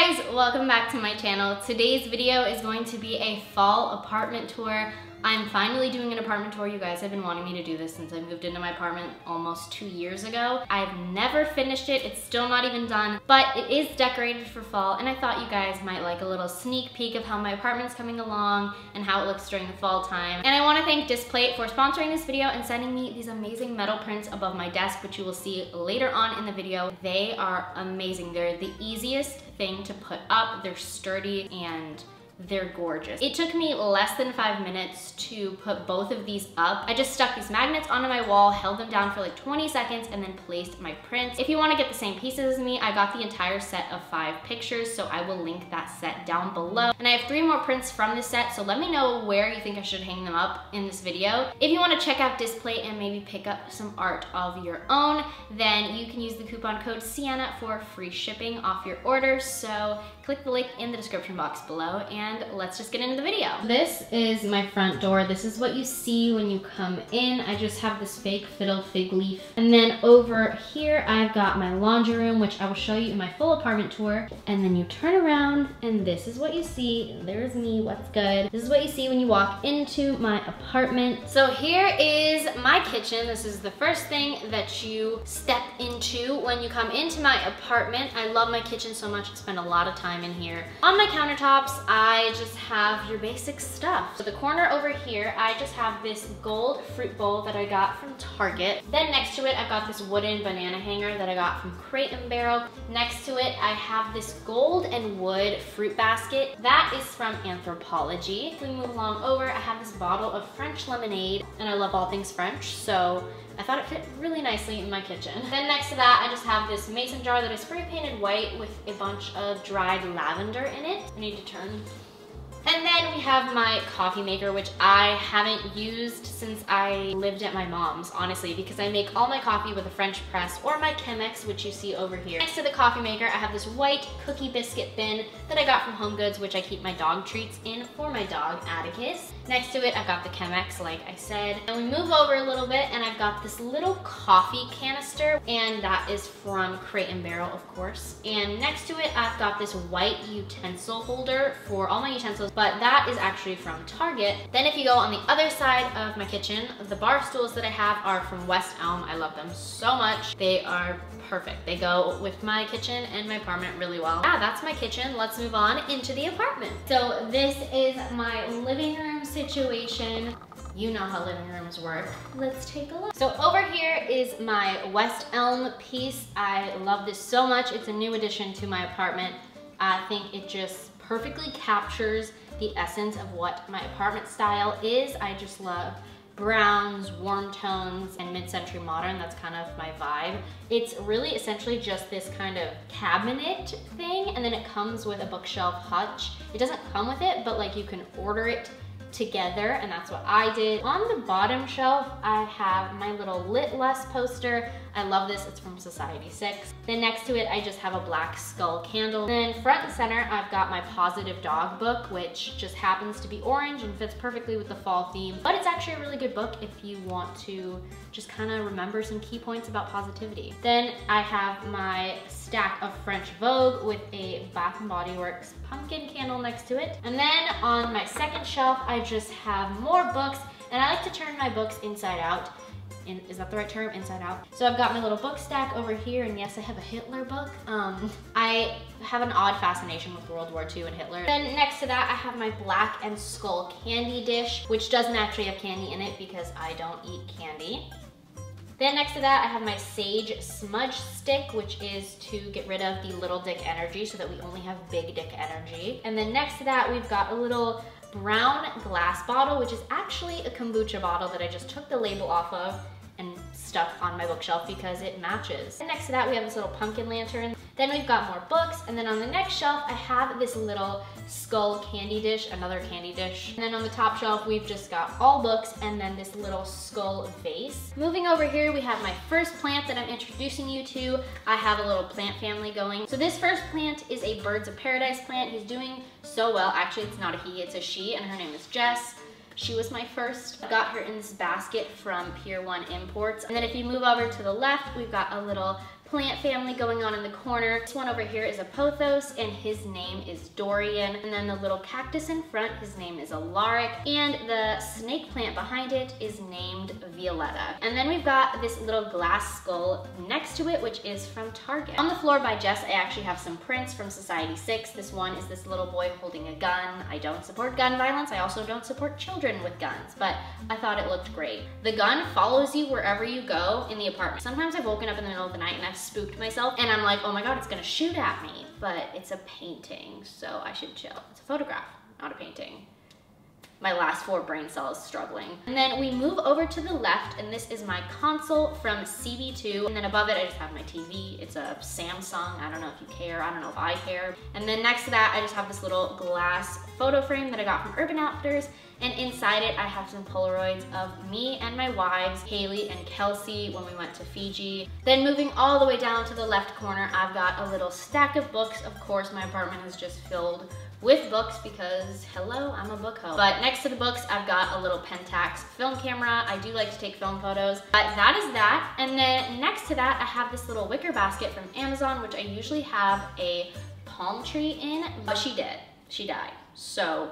guys, welcome back to my channel. Today's video is going to be a fall apartment tour. I'm finally doing an apartment tour. You guys have been wanting me to do this since I moved into my apartment almost two years ago. I've never finished it. It's still not even done, but it is decorated for fall and I thought you guys might like a little sneak peek of how my apartment's coming along and how it looks during the fall time. And I wanna thank Displate for sponsoring this video and sending me these amazing metal prints above my desk, which you will see later on in the video. They are amazing. They're the easiest thing to put up. They're sturdy and they're gorgeous. It took me less than five minutes to put both of these up. I just stuck these magnets onto my wall, held them down for like 20 seconds, and then placed my prints. If you wanna get the same pieces as me, I got the entire set of five pictures, so I will link that set down below. And I have three more prints from this set, so let me know where you think I should hang them up in this video. If you wanna check out Displate and maybe pick up some art of your own, then you can use the coupon code Siena for free shipping off your order. So click the link in the description box below and and let's just get into the video. This is my front door. This is what you see when you come in. I just have this fake fiddle fig leaf. And then over here, I've got my laundry room, which I will show you in my full apartment tour. And then you turn around and this is what you see. There's me, what's good. This is what you see when you walk into my apartment. So here is my kitchen. This is the first thing that you step into when you come into my apartment. I love my kitchen so much. I spend a lot of time in here. On my countertops, I I just have your basic stuff. So the corner over here, I just have this gold fruit bowl that I got from Target. Then next to it, I've got this wooden banana hanger that I got from Crate and Barrel. Next to it, I have this gold and wood fruit basket. That is from Anthropologie. If we move along over, I have this bottle of French lemonade, and I love all things French, so I thought it fit really nicely in my kitchen. Then next to that, I just have this mason jar that I spray painted white with a bunch of dried lavender in it. I need to turn and then we have my coffee maker, which I haven't used since I lived at my mom's, honestly, because I make all my coffee with a French press or my Chemex, which you see over here. Next to the coffee maker, I have this white cookie biscuit bin that I got from Home Goods, which I keep my dog treats in for my dog, Atticus. Next to it, I've got the Chemex, like I said. And we move over a little bit, and I've got this little coffee canister, and that is from Crate and Barrel, of course. And next to it, I've got this white utensil holder for all my utensils but that is actually from Target. Then if you go on the other side of my kitchen, the bar stools that I have are from West Elm. I love them so much. They are perfect. They go with my kitchen and my apartment really well. Yeah, that's my kitchen. Let's move on into the apartment. So this is my living room situation. You know how living rooms work. Let's take a look. So over here is my West Elm piece. I love this so much. It's a new addition to my apartment. I think it just perfectly captures the essence of what my apartment style is. I just love browns, warm tones, and mid-century modern. That's kind of my vibe. It's really essentially just this kind of cabinet thing, and then it comes with a bookshelf hutch. It doesn't come with it, but like you can order it together and that's what I did. On the bottom shelf, I have my little Lit Less poster. I love this, it's from Society 6. Then next to it, I just have a black skull candle. Then front and center, I've got my Positive Dog book, which just happens to be orange and fits perfectly with the fall theme. But it's actually a really good book if you want to just kind of remember some key points about positivity. Then I have my stack of French Vogue with a Bath & Body Works pumpkin candle next to it. And then on my second shelf, I just have more books and I like to turn my books inside out. In, is that the right term? Inside out. So I've got my little book stack over here, and yes, I have a Hitler book. Um, I have an odd fascination with World War II and Hitler. Then next to that, I have my Black and Skull candy dish, which doesn't actually have candy in it because I don't eat candy. Then next to that, I have my Sage Smudge Stick, which is to get rid of the little dick energy so that we only have big dick energy. And then next to that, we've got a little brown glass bottle, which is actually a kombucha bottle that I just took the label off of and stuck on my bookshelf because it matches. And next to that, we have this little pumpkin lantern. Then we've got more books, and then on the next shelf, I have this little skull candy dish, another candy dish. And then on the top shelf, we've just got all books and then this little skull vase. Moving over here, we have my first plant that I'm introducing you to. I have a little plant family going. So this first plant is a Birds of Paradise plant. He's doing so well. Actually, it's not a he, it's a she, and her name is Jess. She was my first. I got her in this basket from Pier 1 Imports. And then if you move over to the left, we've got a little plant family going on in the corner. This one over here is a pothos and his name is Dorian. And then the little cactus in front, his name is Alaric. And the snake plant behind it is named Violetta. And then we've got this little glass skull next to it, which is from Target. On the floor by Jess, I actually have some prints from Society 6. This one is this little boy holding a gun. I don't support gun violence. I also don't support children with guns, but I thought it looked great. The gun follows you wherever you go in the apartment. Sometimes I've woken up in the middle of the night and I've spooked myself and I'm like, oh my God, it's gonna shoot at me. But it's a painting, so I should chill. It's a photograph, not a painting my last four brain cells struggling. And then we move over to the left and this is my console from CB2. And then above it, I just have my TV. It's a Samsung. I don't know if you care. I don't know if I care. And then next to that, I just have this little glass photo frame that I got from Urban Outfitters. And inside it, I have some Polaroids of me and my wives, Haley and Kelsey, when we went to Fiji. Then moving all the way down to the left corner, I've got a little stack of books. Of course, my apartment is just filled with books because hello, I'm a book hoe. But next to the books, I've got a little Pentax film camera. I do like to take film photos, but that is that. And then next to that, I have this little wicker basket from Amazon, which I usually have a palm tree in, but she did, she died. So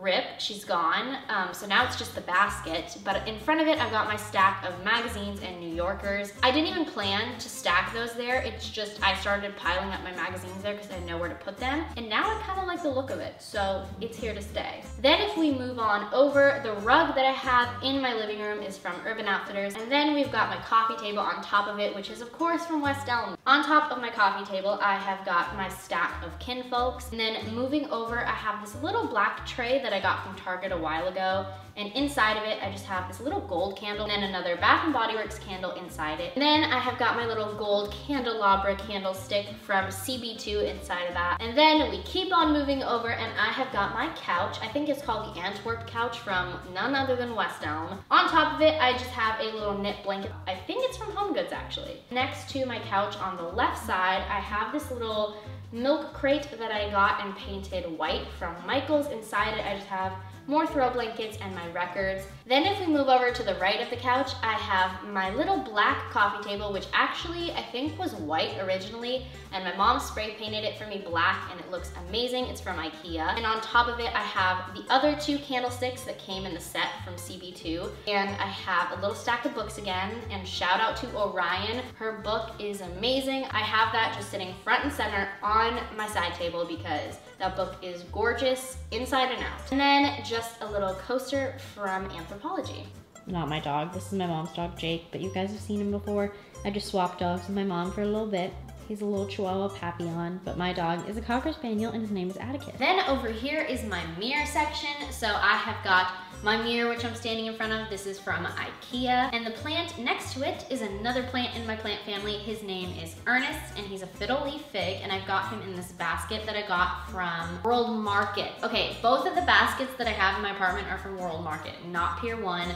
rip, she's gone. Um, so now it's just the basket, but in front of it, I've got my stack of magazines and New Yorkers. I didn't even plan to stack those there. It's just, I started piling up my magazines there because I know where to put them. And now I kind of like the look of it. So it's here to stay. Then if we move on over, the rug that I have in my living room is from Urban Outfitters. And then we've got my coffee table on top of it, which is of course from West Elm. On top of my coffee table, I have got my stack of kinfolks. And then moving over, I have this little black tray that that I got from Target a while ago. And inside of it, I just have this little gold candle and then another Bath & Body Works candle inside it. And then I have got my little gold candelabra candlestick from CB2 inside of that. And then we keep on moving over and I have got my couch. I think it's called the Antwerp couch from none other than West Elm. On top of it, I just have a little knit blanket. I think it's from Home Goods actually. Next to my couch on the left side, I have this little milk crate that I got and painted white from Michaels. Inside it, I just have more throw blankets, and my records. Then if we move over to the right of the couch, I have my little black coffee table, which actually I think was white originally, and my mom spray painted it for me black, and it looks amazing. It's from Ikea. And on top of it, I have the other two candlesticks that came in the set from CB2, and I have a little stack of books again, and shout out to Orion. Her book is amazing. I have that just sitting front and center on my side table because that book is gorgeous inside and out. And then just a little coaster from Anthropologie. Not my dog. This is my mom's dog, Jake, but you guys have seen him before. I just swapped dogs with my mom for a little bit. He's a little Chihuahua Papillon, but my dog is a Cocker Spaniel and his name is Atticus. Then over here is my mirror section. So I have got my mirror, which I'm standing in front of. This is from Ikea. And the plant next to it is another plant in my plant family. His name is Ernest, and he's a fiddle leaf fig, and I've got him in this basket that I got from World Market. Okay, both of the baskets that I have in my apartment are from World Market, not Pier 1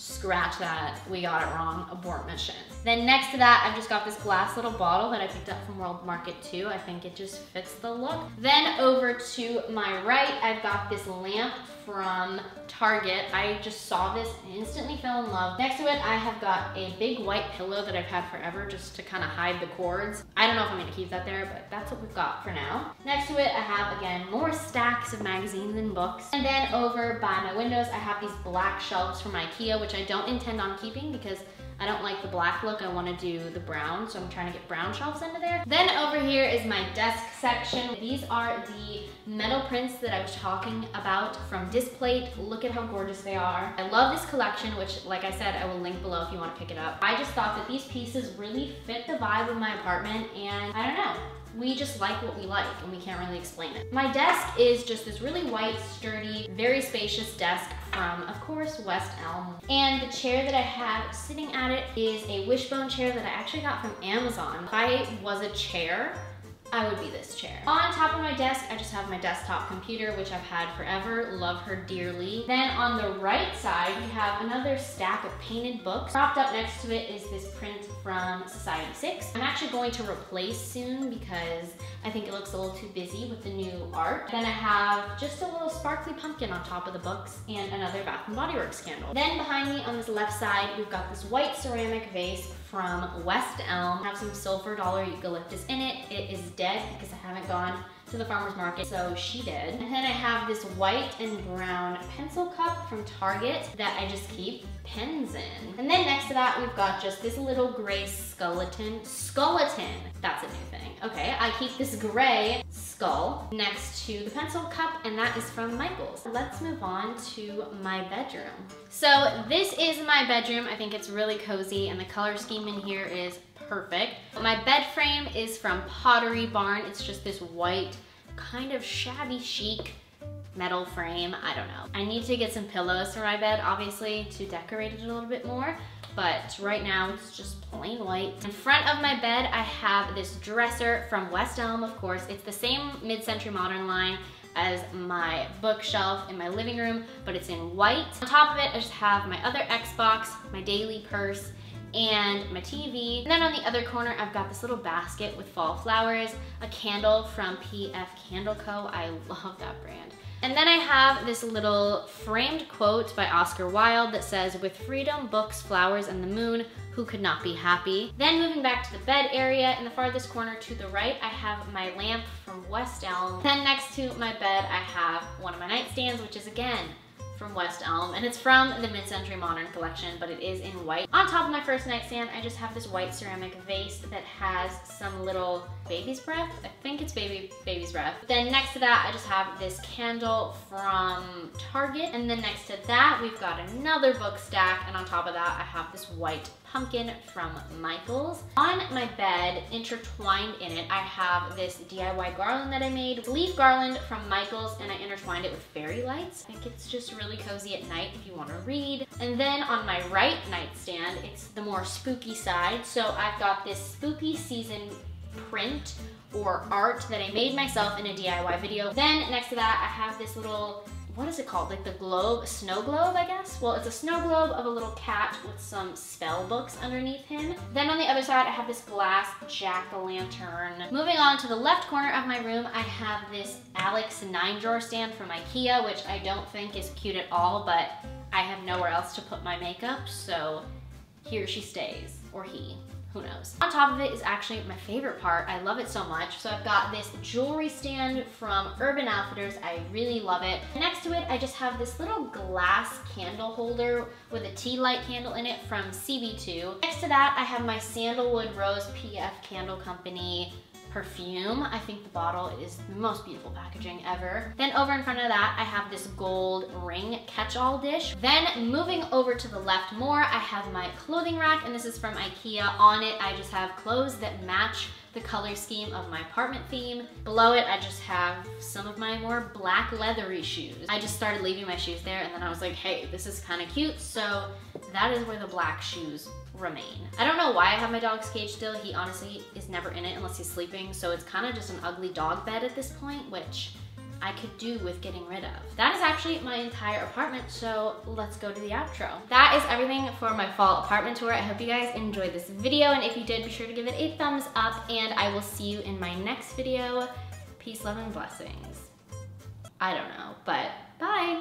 scratch that, we got it wrong, abort mission. Then next to that, I've just got this glass little bottle that I picked up from World Market too. I think it just fits the look. Then over to my right, I've got this lamp from Target. I just saw this and instantly fell in love. Next to it, I have got a big white pillow that I've had forever just to kind of hide the cords. I don't know if I'm gonna keep that there, but that's what we've got for now. Next to it, I have, again, more stacks of magazines and books. And then over by my windows, I have these black shelves from Ikea, which I don't intend on keeping because I don't like the black look, I wanna do the brown, so I'm trying to get brown shelves into there. Then over here is my desk section. These are the metal prints that I was talking about from Displate. Look at how gorgeous they are. I love this collection, which like I said, I will link below if you wanna pick it up. I just thought that these pieces really fit the vibe of my apartment and I don't know, we just like what we like and we can't really explain it. My desk is just this really white, sturdy, very spacious desk from, of course, West Elm. And the chair that I have sitting at it is a wishbone chair that I actually got from Amazon. If I was a chair, I would be this chair. On top of my desk, I just have my desktop computer, which I've had forever, love her dearly. Then on the right side, we have another stack of painted books. Propped up next to it is this print from Society 6. I'm actually going to replace soon because I think it looks a little too busy with the new art. Then I have just a little sparkly pumpkin on top of the books and another Bath & Body Works candle. Then behind me on this left side, we've got this white ceramic vase from West Elm. I have some silver dollar eucalyptus in it. It is dead because I haven't gone to the farmer's market, so she did. And then I have this white and brown pencil cup from Target that I just keep pens in. And then next to that, we've got just this little gray skeleton. Skeleton, that's a new thing. Okay, I keep this gray skull next to the pencil cup, and that is from Michaels. Let's move on to my bedroom. So this is my bedroom. I think it's really cozy, and the color scheme in here is perfect. My bed frame is from Pottery Barn. It's just this white, kind of shabby chic metal frame. I don't know. I need to get some pillows for my bed, obviously, to decorate it a little bit more. But right now it's just plain white. In front of my bed, I have this dresser from West Elm, of course. It's the same mid-century modern line as my bookshelf in my living room, but it's in white. On top of it, I just have my other Xbox, my daily purse, and my TV. And then on the other corner, I've got this little basket with fall flowers, a candle from PF Candle Co. I love that brand. And then I have this little framed quote by Oscar Wilde that says, with freedom, books, flowers, and the moon, who could not be happy? Then moving back to the bed area, in the farthest corner to the right, I have my lamp from West Elm. Then next to my bed, I have one of my nightstands, which is again, from West Elm, and it's from the Mid-Century Modern collection, but it is in white. On top of my first nightstand, I just have this white ceramic vase that has some little baby's breath. I think it's baby baby's breath. Then next to that, I just have this candle from Target, and then next to that, we've got another book stack, and on top of that, I have this white pumpkin from Michaels. On my bed, intertwined in it, I have this DIY garland that I made. Leaf garland from Michaels, and I intertwined it with fairy lights. I think it's just really cozy at night if you wanna read. And then on my right nightstand, it's the more spooky side. So I've got this spooky season print or art that I made myself in a DIY video. Then next to that, I have this little what is it called? Like the globe, snow globe, I guess? Well, it's a snow globe of a little cat with some spell books underneath him. Then on the other side, I have this glass jack-o'-lantern. Moving on to the left corner of my room, I have this Alex nine drawer stand from Ikea, which I don't think is cute at all, but I have nowhere else to put my makeup, so here she stays, or he who knows. On top of it is actually my favorite part. I love it so much. So I've got this jewelry stand from Urban Outfitters. I really love it. Next to it, I just have this little glass candle holder with a tea light candle in it from CB2. Next to that, I have my Sandalwood Rose PF Candle Company perfume. I think the bottle is the most beautiful packaging ever. Then over in front of that, I have this gold ring catch-all dish. Then moving over to the left more, I have my clothing rack, and this is from Ikea. On it, I just have clothes that match the color scheme of my apartment theme. Below it, I just have some of my more black leathery shoes. I just started leaving my shoes there and then I was like, hey, this is kind of cute. So that is where the black shoes remain. I don't know why I have my dog's cage still. He honestly is never in it unless he's sleeping. So it's kind of just an ugly dog bed at this point, which I could do with getting rid of. That is actually my entire apartment, so let's go to the outro. That is everything for my fall apartment tour. I hope you guys enjoyed this video, and if you did, be sure to give it a thumbs up, and I will see you in my next video. Peace, love, and blessings. I don't know, but bye.